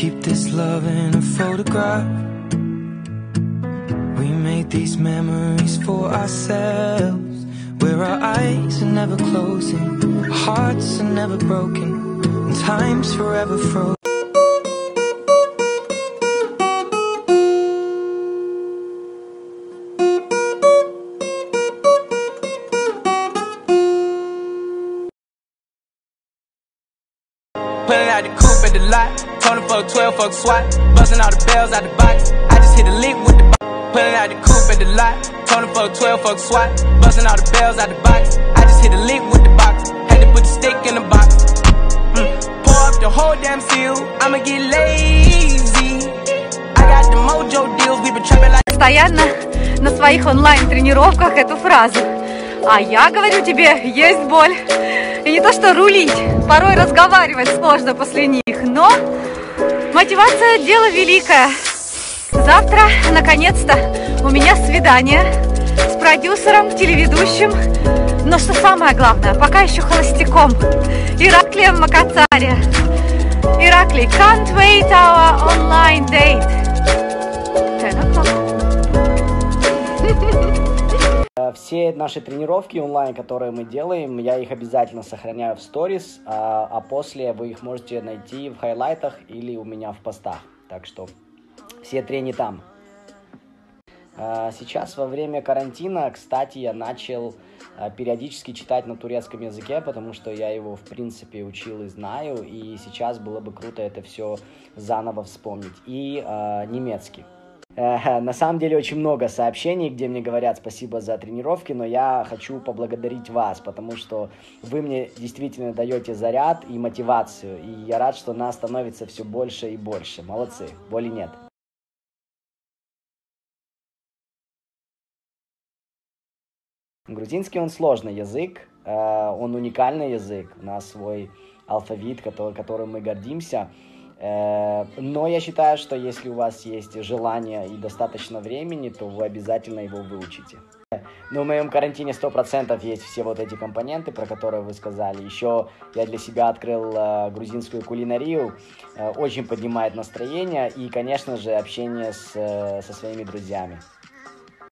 keep this love in a photograph. We made these memories for ourselves, where our eyes are never closing, hearts are never broken, and time's forever frozen. 12, fuck SWAT. Busting all the bells out the box. I just hit a lick with the box. Pulling out the coupe at the lot. Tony fuck 12, fuck SWAT. Busting all the bells out the box. I just hit a lick with the box. Had to put the stick in the box. Mm. Pour up the whole damn seal. I'ma get lazy. I got the mojo deals. We been trapping like. постоянно на своих онлайн-тренировках эту фразу. А я говорю тебе, есть боль. И не то что рулить, порой разговаривать сложно после них, но мотивация – дело великое. Завтра, наконец-то, у меня свидание с продюсером, телеведущим, но что самое главное, пока еще холостяком, Ираклием Макацари. Ираклий, can't wait our online date. Все наши тренировки онлайн, которые мы делаем, я их обязательно сохраняю в сторис, а, а после вы их можете найти в хайлайтах или у меня в постах. Так что все трени там. А, Сейчас во время карантина, кстати, я начал а, периодически читать на турецком языке, потому что я его, в принципе, учил и знаю, и сейчас было бы круто это все заново вспомнить. И а, немецкий. На самом деле очень много сообщений, где мне говорят спасибо за тренировки, но я хочу поблагодарить вас, потому что вы мне действительно даете заряд и мотивацию, и я рад, что нас становится все больше и больше. Молодцы, боли нет. Грузинский он сложный язык, э, он уникальный язык, у нас свой алфавит, который, которым мы гордимся. Э, Но я считаю, что если у вас есть желание и достаточно времени, то вы обязательно его выучите. Но в моем карантине 100% есть все вот эти компоненты, про которые вы сказали. Еще я для себя открыл э, грузинскую кулинарию, э, очень поднимает настроение и, конечно же, общение с, со своими друзьями.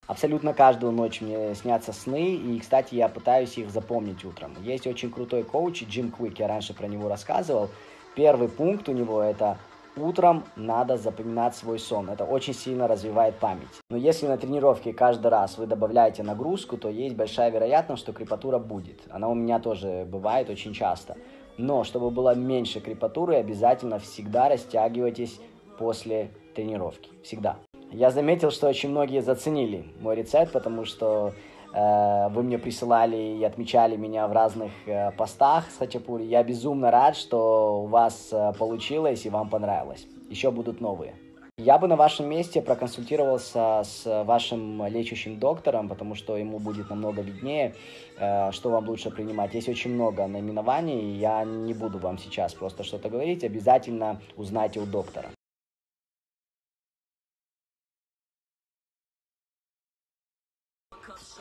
Абсолютно каждую ночь мне снятся сны, и, кстати, я пытаюсь их запомнить утром. Есть очень крутой коуч, Джим Квик, я раньше про него рассказывал. Первый пункт у него это утром надо запоминать свой сон. Это очень сильно развивает память. Но если на тренировке каждый раз вы добавляете нагрузку, то есть большая вероятность, что крепатура будет. Она у меня тоже бывает очень часто. Но чтобы было меньше крепатуры, обязательно всегда растягивайтесь после тренировки. Всегда. Я заметил, что очень многие заценили мой рецепт, потому что вы мне присылали и отмечали меня в разных э, постах с хачапури. Я безумно рад, что у вас э, получилось и вам понравилось. Еще будут новые. Я бы на вашем месте проконсультировался с вашим лечащим доктором, потому что ему будет намного виднее, э, что вам лучше принимать. Есть очень много наименований, я не буду вам сейчас просто что-то говорить. Обязательно узнайте у доктора.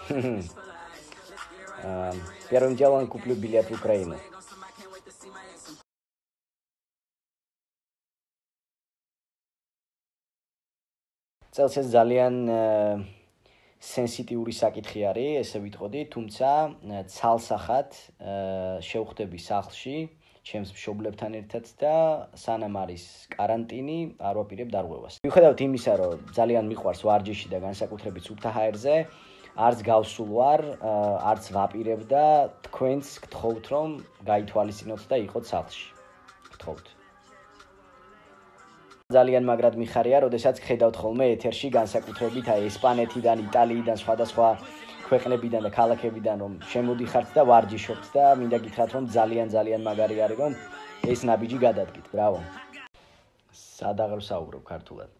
Первым делом куплю билет в Украину. წელს ეს ძალიან სენსიტიური საკითხი არის, ესე ვიტყოდი, თუმცა ცალსახად შევხვდები სახლში, ჩემს მშობლებთან ერთად და სანამ არის каранტინი, არ ვაპირებ დარღვევას. მიუხედავად იმისა, რომ ძალიან მიყვარს ვარჯიში და განსაკუთრებით სუფთა ჰაერზე, არც გავსულ ვარ, არც ვაპირებ და თქვენს გთხოვთ, რომ გაითვალისწინოთ და იყოთ სახლში. გთხოვთ. ძალიან მაგრად მიხარია, როდესაც ხედავთ ხოლმე ეთერში განსაკუთრებით აი ესპანეთიდან, იტალიიდან, სხვადასხვა ქვეყნებიდან და ქალაქებიდან რომ შემოდიხართ და ვარჯიშობთ და მინდა გითხრათ რომ ძალიან ძალიან მაგარი არის რომ ეს ნაბიჯი გადადგით. ბრავო. სადაღარ საუბრობ ქართულად.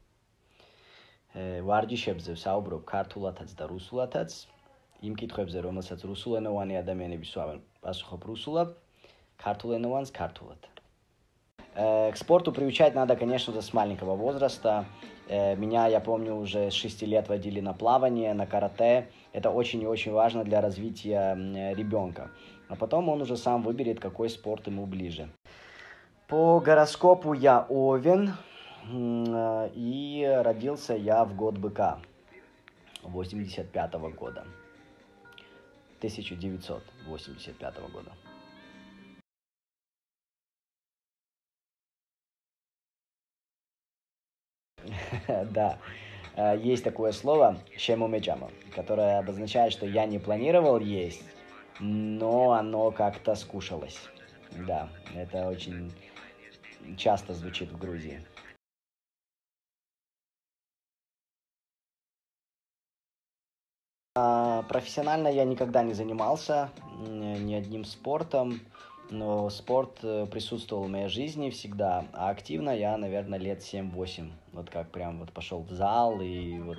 ე ვარჯიშებზე საუბრობ ქართულათაც და რუსულათაც. იმ კითხვებზე რომელსაც რუსულენოვანი ადამიანები სვავენ, პასუხობ რუსულად, ქართულენოვანს ქართულად. Э, К спорту приучать надо, конечно же, с маленького возраста. Э, Меня, я помню, уже с 6 лет водили на плавание, на карате. Это очень и очень важно для развития м, ребенка. А потом он уже сам выберет, какой спорт ему ближе. По гороскопу я Овен. М, И родился я в год быка 85 года. 1985 года. Да, Э, есть такое слово «шемумеджама», которое обозначает, что я не планировал есть, но оно как-то скушалось. Да, это очень часто звучит в Грузии. Профессионально я никогда не занимался ни одним спортом, но спорт э, присутствовал в моей жизни всегда, а активно я, наверное, лет 7-8. Вот как прям вот пошел в зал и вот...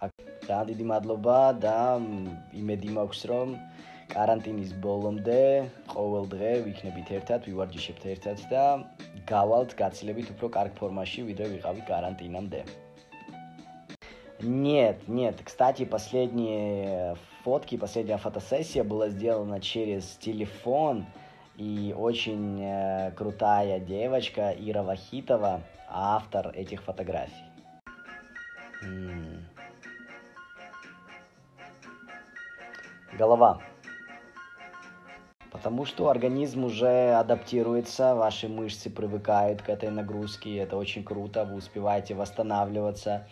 А, да, дидим адлоба, да, име дима уксром, карантиნის ბოლომდე ყოველ დღე ვიქნებით ერთად, ვივარჯიშებთ ერთად და გავალთ გაცილებით უფრო კარგ ფორმაში, ვიდრე ვიყავით каранტინამდე. Нет, нет. Кстати, последние фотки, последняя фотосессия была сделана через телефон. И очень э, крутая девочка Ира Вахитова, автор этих фотографий. М. Голова. Потому что организм уже адаптируется, ваши мышцы привыкают к этой нагрузке, это очень круто, вы успеваете восстанавливаться,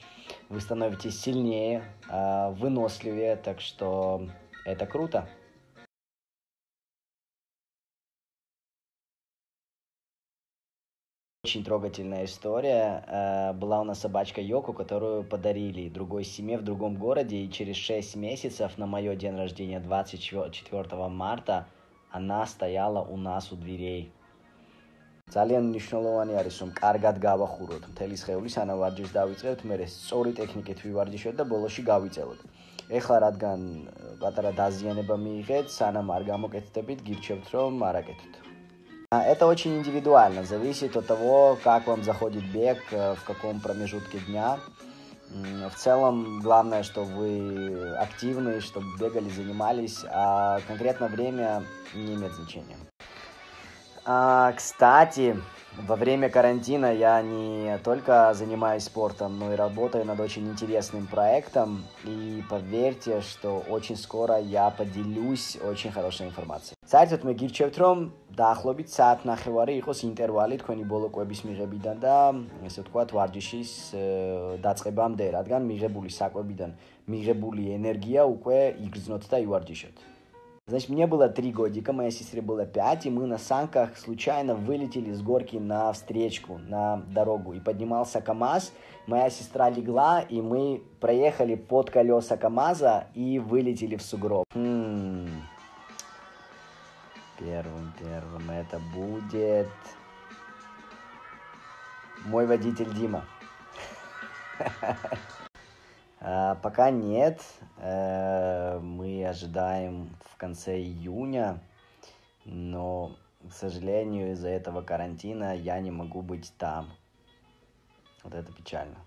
вы становитесь сильнее, э, выносливее, так что это круто. Очень трогательная история. Э, Была у нас собачка Йоко, которую подарили другой семье в другом городе, и через 6 месяцев на мое день рождения, 24 марта, она стояла у нас у дверей ძალიან მნიშვნელოვანი არის, რომ კარგად გავახუროთ მთელი სხეული, სანამ ვარჯიშს დავიწყებთ, მე სწორი ტექნიკით ვივარჯიშოთ და ბოლოში გავიწელოთ. ეხლა რადგან პატარა დაზიანება მიიღეთ, სანამ არ გამოკეთდებით, გირჩევთ რომ არ აკეთოთ. Это очень индивидуально, зависит от того, как вам заходит бег, в каком промежутке дня. В целом, главное, что вы активны, чтобы бегали, занимались, а конкретно время не имеет значения. А, кстати, во время карантина я не только занимаюсь спортом, но и работаю над очень интересным проектом. И поверьте, что очень скоро я поделюсь очень хорошей информацией. საერთოდ მე გირჩევთ რომ დაახლოებით საათნახევარი იყოს ინტერვალი თქვენი ბოლო კვების მიღებიდან და ესე ვთქვათ ვარჯიშის э, დაწყებამდე, რადგან მიღებული საკვებიდან მიღებული ენერგია უკვე იგრძნოთ და ივარჯიშოთ. Значит, мне было три годика, моей сестре было пять, и мы на санках случайно вылетели с горки на встречку, на дорогу, и поднимался КАМАЗ, моя сестра легла, и мы проехали под колеса КАМАЗа и вылетели в сугроб. М. Первым, первым это будет мой водитель Дима. А, Пока нет. Э, Мы ожидаем в конце июня, но, к сожалению, из-за этого карантина я не могу быть там. Вот это печально.